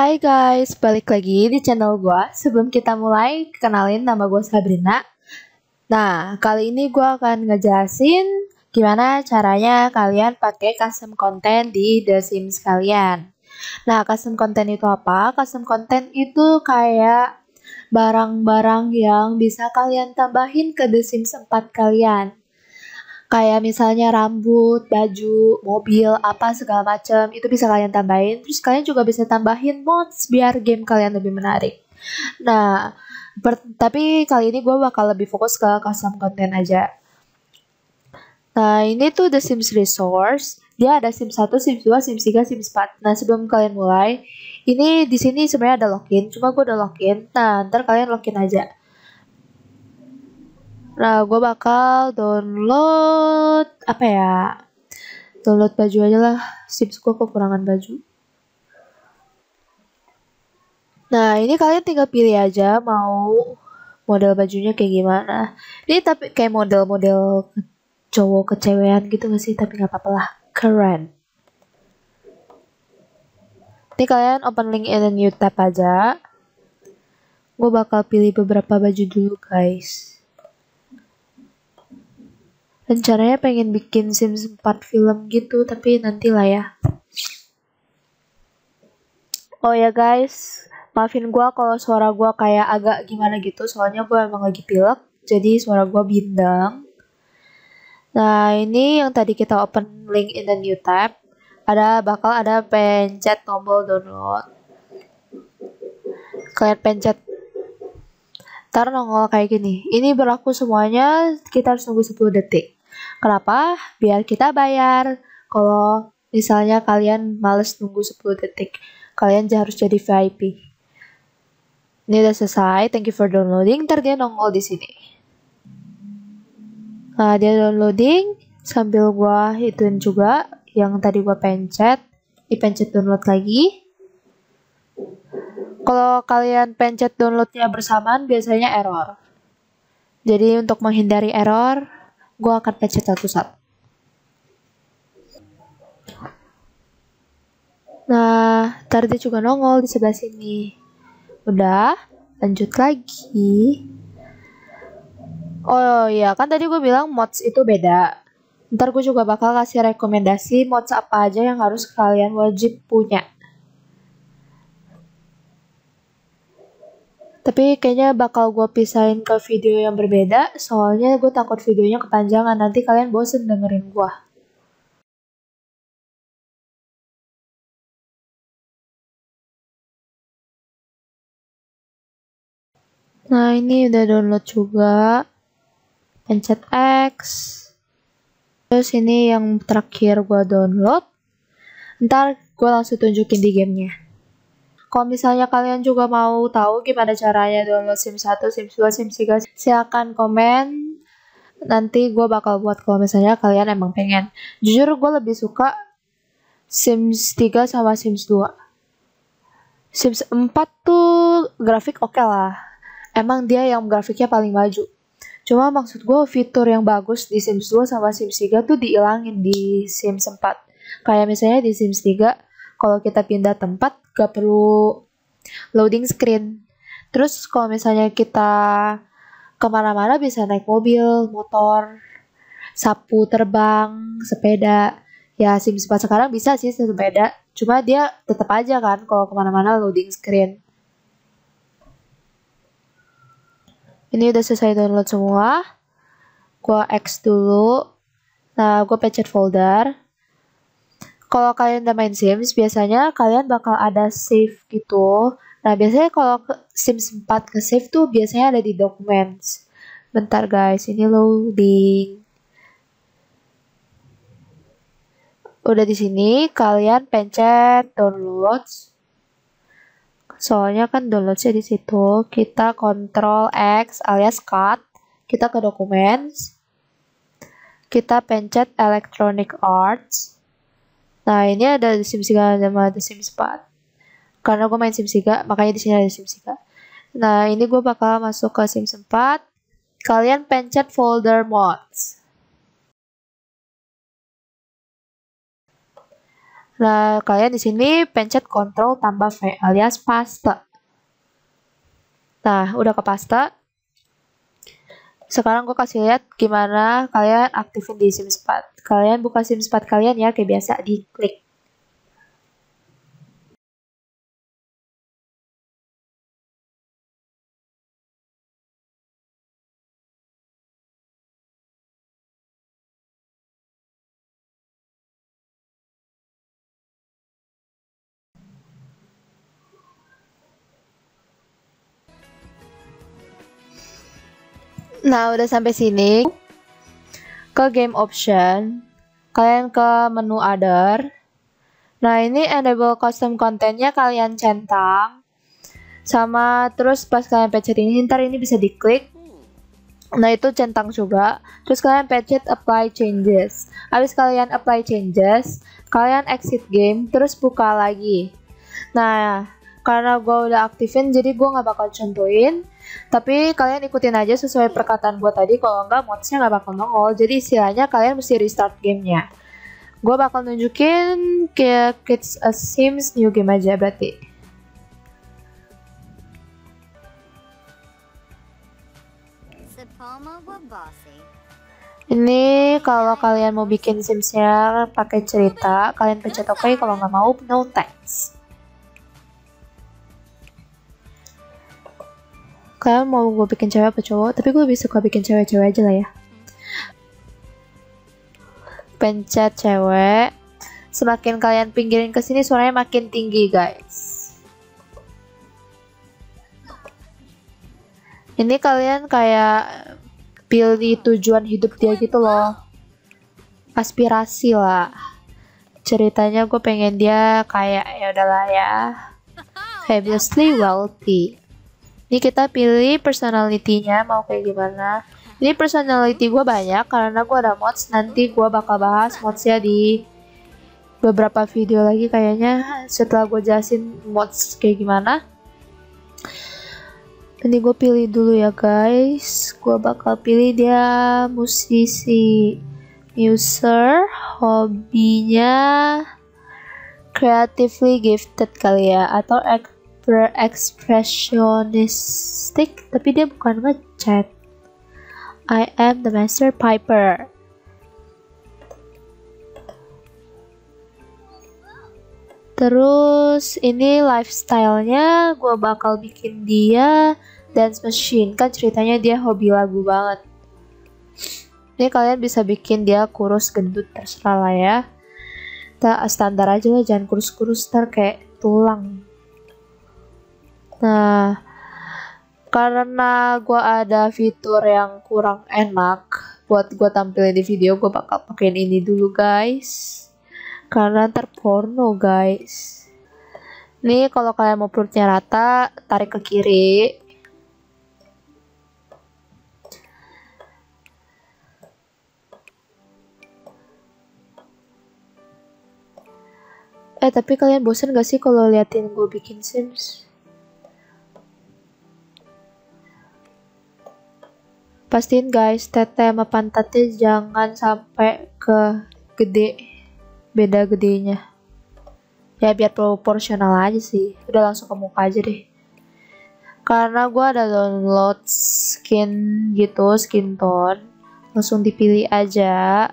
Hai guys, balik lagi di channel gue. Sebelum kita mulai, kenalin nama gue Sabrina. Nah, kali ini gue akan ngejelasin gimana caranya kalian pakai custom content di The Sims kalian. Nah, custom content itu apa? Custom content itu kayak barang-barang yang bisa kalian tambahin ke The Sims 4 kalian kayak misalnya rambut, baju, mobil, apa segala macam itu bisa kalian tambahin. Terus kalian juga bisa tambahin mods biar game kalian lebih menarik. Nah, tapi kali ini gue bakal lebih fokus ke custom content aja. Nah, ini tuh The Sims Resource. Dia ada Sims 1, Sims 2, Sims 3, Sims 4. Nah, sebelum kalian mulai, ini di sini sebenarnya ada login, cuma gue udah login. Nah, ntar kalian login aja. Nah, gue bakal download apa ya? Download baju aja lah. Sims gue kekurangan baju. Nah, ini kalian tinggal pilih aja mau model bajunya kayak gimana. Ini tapi kayak model-model cowok kecewean gitu gak sih? Tapi nggak apa-apa lah. Keren. Ini kalian open link in a new tab aja. Gue bakal pilih beberapa baju dulu guys rencananya pengen bikin Sims 4 film gitu tapi nantilah ya. Oh ya guys. Maafin gue kalau suara gue kayak agak gimana gitu soalnya gue emang lagi pilek jadi suara gue bindang. Nah ini yang tadi kita open link in the new tab. Ada bakal ada pencet tombol download. Kalian pencet. Ntar nongol kayak gini. Ini berlaku semuanya kita harus tunggu 10 detik Kenapa? Biar kita bayar. Kalau misalnya kalian males nunggu 10 detik, kalian harus jadi VIP. Ini udah selesai. Thank you for downloading. Ntar dia nongol di sini. Nah, dia downloading sambil gua ituin juga yang tadi gua pencet. Dipencet download lagi. Kalau kalian pencet downloadnya bersamaan biasanya error. Jadi untuk menghindari error, gue akan pencet satu-satu. Nah, ntar dia juga nongol di sebelah sini. Udah, lanjut lagi. Oh iya, kan tadi gue bilang mods itu beda. Ntar gue juga bakal kasih rekomendasi mods apa aja yang harus kalian wajib punya. Tapi kayaknya bakal gue pisahin ke video yang berbeda, soalnya gue takut videonya kepanjangan, nanti kalian bosen dengerin gue. Nah ini udah download juga, pencet X, terus ini yang terakhir gue download, ntar gue langsung tunjukin di gamenya. Kalau misalnya kalian juga mau tahu gimana caranya download SIM 1, SIM 2, SIM 3, silahkan komen. Nanti gue bakal buat kalau misalnya kalian emang pengen. Jujur gue lebih suka Sims 3 sama Sims 2. Sims 4 tuh grafik oke okay lah. Emang dia yang grafiknya paling maju. Cuma maksud gue fitur yang bagus di Sims 2 sama Sims 3 tuh diilangin di Sims 4. Kayak misalnya di Sims 3 kalau kita pindah tempat gak perlu loading screen. Terus kalau misalnya kita ke mana-mana bisa naik mobil, motor, sapu terbang, sepeda. Ya SIM 4 sekarang bisa sih sepeda, cuma dia tetap aja kan kalau ke mana-mana loading screen. Ini udah selesai download semua. Gua X dulu. Nah, gue pencet folder kalau kalian udah main Sims, biasanya kalian bakal ada save gitu. Nah, biasanya kalau Sims 4 ke save tuh biasanya ada di documents. Bentar guys, ini loading. Udah di sini, kalian pencet download. Soalnya kan downloadsnya di situ. Kita Ctrl X alias cut. Kita ke documents. Kita pencet electronic arts Nah, ini ada The Sims 3 sama The Sims 4. Karena gue main Sims 3, makanya di sini ada Sims 3. Nah, ini gue bakal masuk ke Sims 4. Kalian pencet folder mods. Nah, kalian di sini pencet Ctrl tambah V alias paste. Nah, udah ke paste. Sekarang gue kasih lihat gimana kalian aktifin di Sims 4. Kalian buka Sims 4 kalian ya, kayak biasa, diklik. Nah, udah sampai sini. Ke game option. Kalian ke menu other. Nah, ini enable custom contentnya kalian centang. Sama terus pas kalian pencet ini, ntar ini bisa diklik. Nah, itu centang juga. Terus kalian pencet apply changes. Habis kalian apply changes, kalian exit game, terus buka lagi. Nah, karena gue udah aktifin, jadi gue nggak bakal contohin. Tapi kalian ikutin aja sesuai perkataan gue tadi, kalau enggak modsnya nggak bakal nongol. Jadi istilahnya kalian mesti restart gamenya. Gue bakal nunjukin kayak Kids a Sims new game aja berarti. Ini kalau kalian mau bikin Simsnya pakai cerita, kalian pencet OK. Kalau nggak mau, no thanks. Kalian mau gue bikin cewek apa cowok tapi gue lebih suka bikin cewek-cewek aja lah ya. Pencet cewek. Semakin kalian pinggirin ke sini suaranya makin tinggi guys. Ini kalian kayak pilih tujuan hidup dia gitu loh. Aspirasi lah. Ceritanya gue pengen dia kayak ya udahlah ya. Fabulously wealthy ini kita pilih personality-nya mau kayak gimana. Ini personality gue banyak karena gue ada mods. Nanti gue bakal bahas modsnya di beberapa video lagi kayaknya setelah gue jelasin mods kayak gimana. Ini gue pilih dulu ya guys. Gue bakal pilih dia musisi, user, hobinya creatively gifted kali ya atau ekspresionistik tapi dia bukan ngechat. I am the master piper. Terus ini lifestylenya gue bakal bikin dia dance machine. Kan ceritanya dia hobi lagu banget. Ini kalian bisa bikin dia kurus gendut terserah lah ya. Kita standar aja lah jangan kurus-kurus ntar kayak tulang Nah, karena gue ada fitur yang kurang enak buat gue tampilin di video, gue bakal pakein ini dulu guys. Karena ntar porno guys. Nih kalau kalian mau perutnya rata, tarik ke kiri. Eh tapi kalian bosen gak sih kalau liatin gue bikin Sims? Pastiin guys tete sama pantatnya jangan sampai ke gede. Beda gedenya. Ya biar proporsional aja sih. Udah langsung ke muka aja deh. Karena gue ada download skin gitu skin tone. Langsung dipilih aja.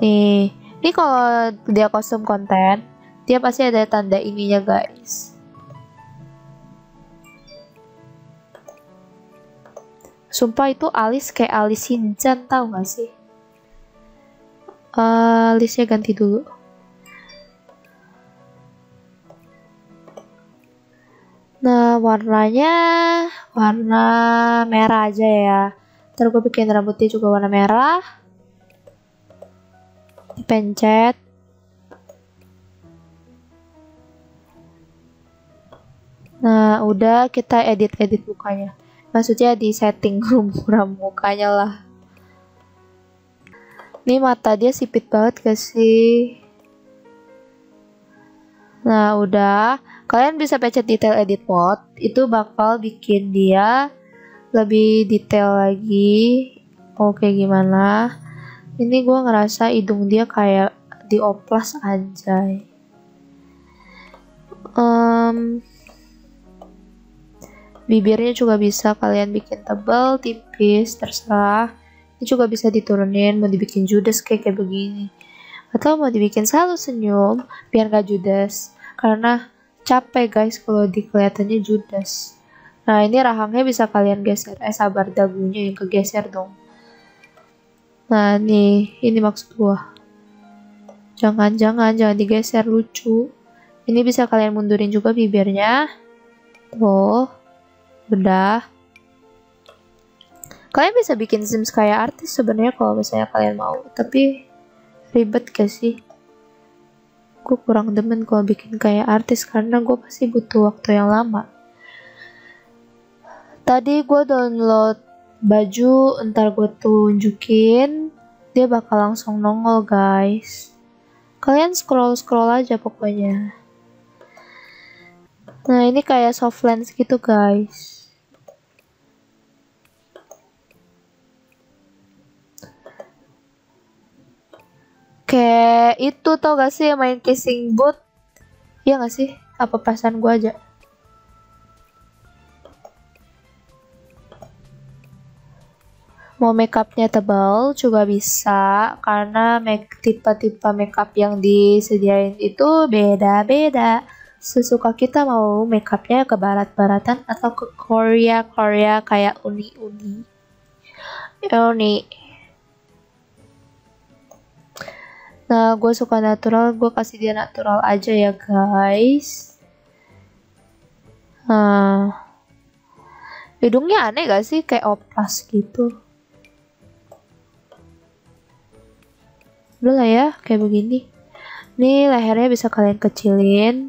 Nih. Ini kalau dia kostum konten dia pasti ada tanda ininya guys Sumpah itu alis kayak alis Shinchan tau gak sih? Uh, alisnya ganti dulu. Nah warnanya warna merah aja ya. Ntar gue bikin rambutnya juga warna merah. Dipencet. Nah udah kita edit-edit mukanya maksudnya di setting ram mukanya lah. Ini mata dia sipit banget gak sih? Nah udah. Kalian bisa pencet detail edit mode. Itu bakal bikin dia lebih detail lagi. Oke gimana? Ini gue ngerasa hidung dia kayak dioplas anjay. Um, bibirnya juga bisa kalian bikin tebal, tipis, terserah. Ini juga bisa diturunin, mau dibikin judes kayak kayak begini. Atau mau dibikin selalu senyum, biar gak judes. Karena capek guys kalau dikelihatannya judes. Nah ini rahangnya bisa kalian geser. Eh sabar dagunya yang kegeser dong. Nah nih ini maksud gua. Jangan jangan jangan digeser lucu. Ini bisa kalian mundurin juga bibirnya. Tuh. Udah. Kalian bisa bikin Sims kayak artis sebenarnya kalau misalnya kalian mau. Tapi ribet gak sih? Gue kurang demen kalau bikin kayak artis karena gue pasti butuh waktu yang lama. Tadi gue download baju, ntar gue tunjukin. Dia bakal langsung nongol guys. Kalian scroll-scroll aja pokoknya. Nah ini kayak soft lens gitu guys. Itu tau gak sih yang main kissing booth? Iya gak sih? Apa perasaan gue aja? mau makeupnya tebal juga bisa karena make tipe-tipe makeup yang disediain itu beda-beda sesuka kita mau makeupnya ke barat-baratan atau ke Korea Korea kayak uni-uni uni nah gue suka natural gue kasih dia natural aja ya guys. Nah hidungnya aneh gak sih? Kayak oplas gitu. Udah lah ya kayak begini. Nih lehernya bisa kalian kecilin.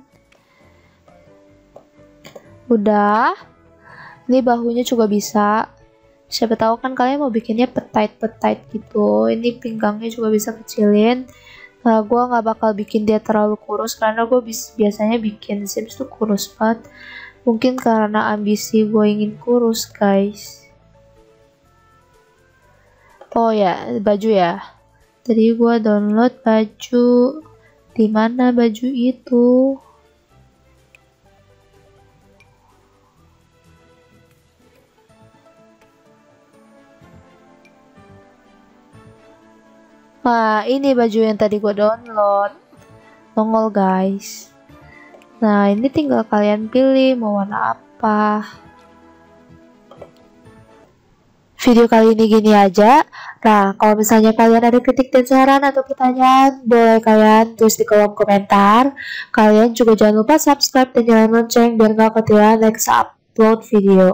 Udah. Ini bahunya juga bisa. Siapa tahu kan kalian mau bikinnya petait-petait gitu. Ini pinggangnya juga bisa kecilin nah gue nggak bakal bikin dia terlalu kurus karena gue biasanya bikin sims tuh kurus banget. Mungkin karena ambisi gue ingin kurus guys. Oh ya baju ya. Tadi gua download baju. Di mana baju itu Nah, ini baju yang tadi gue download. Nongol, guys. Nah, ini tinggal kalian pilih mau warna apa. Video kali ini gini aja. Nah, kalau misalnya kalian ada kritik dan saran atau pertanyaan, boleh kalian tulis di kolom komentar. Kalian juga jangan lupa subscribe dan nyalain lonceng biar nggak ketinggalan next upload video.